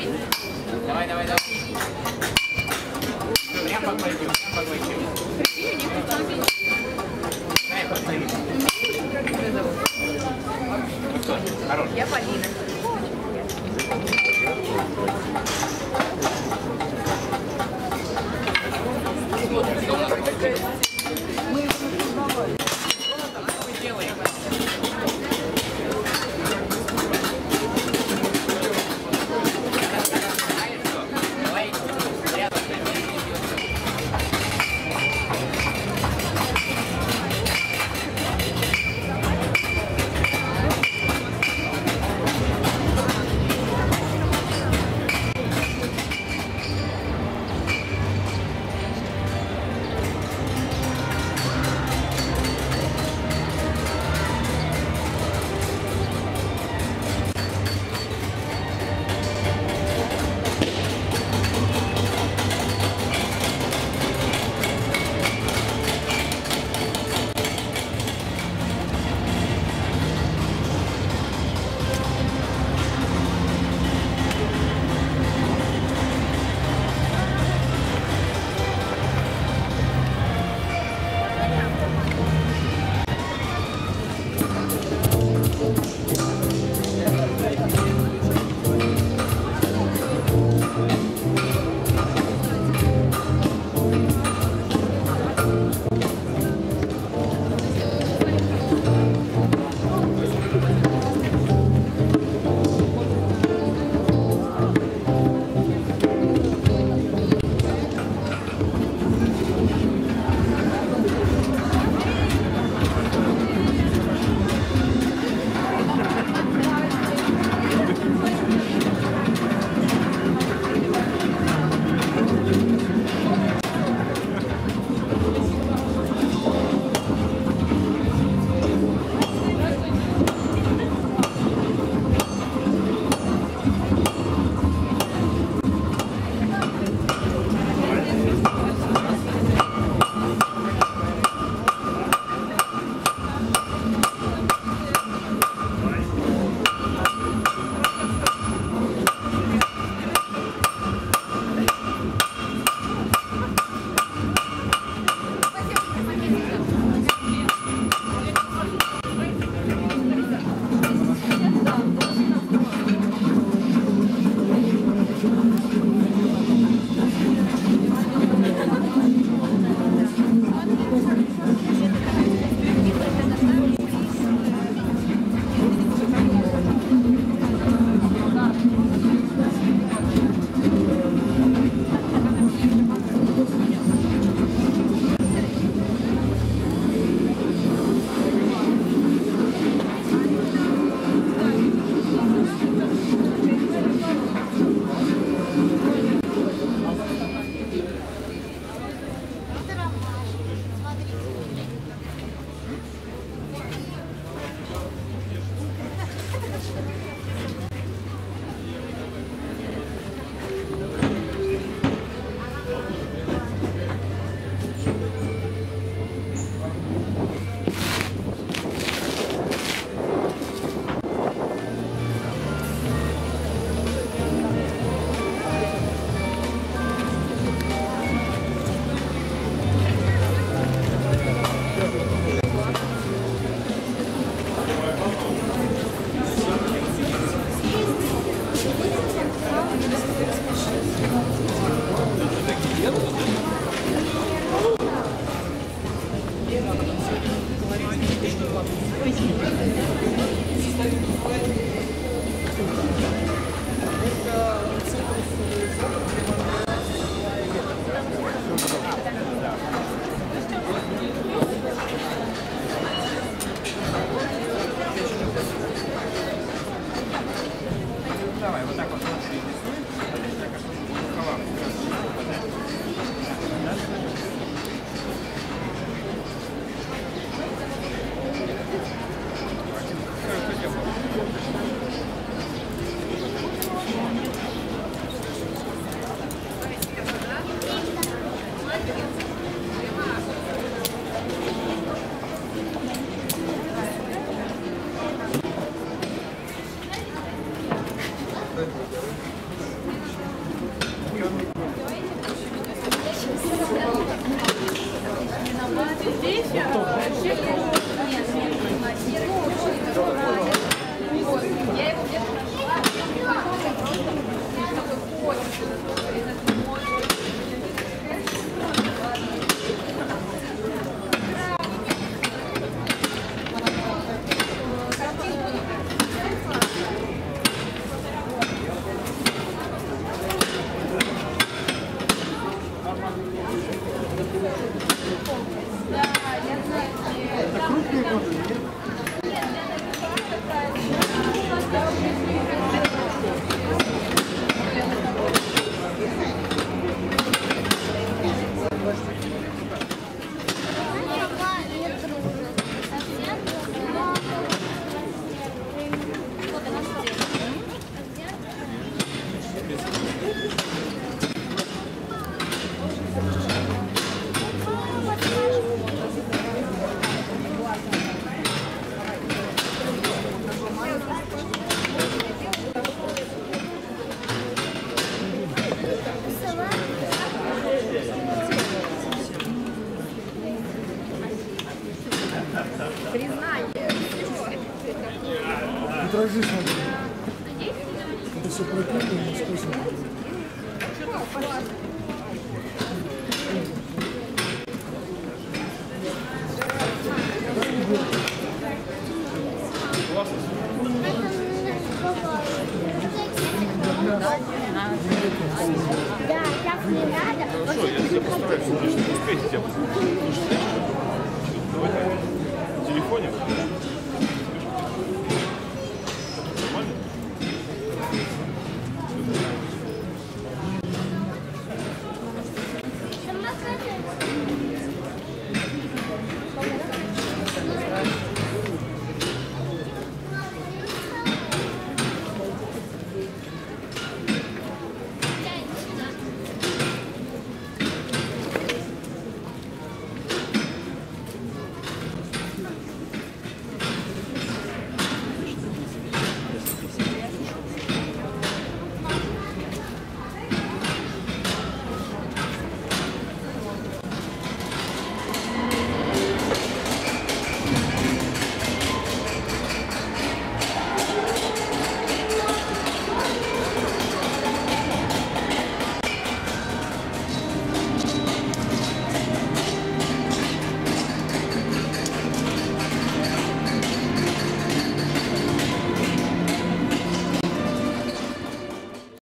Прям по двойке, прям по двойке. Прикинь, у них девчонки Дай посмотреть. тебя зовут. Ну что, хорош. Я Полина. Давай витражи смотрю. Это все пропили, не скучно. Да, так не надо. Хорошо, я тебя постараюсь, что успейте тебя. Телефоне?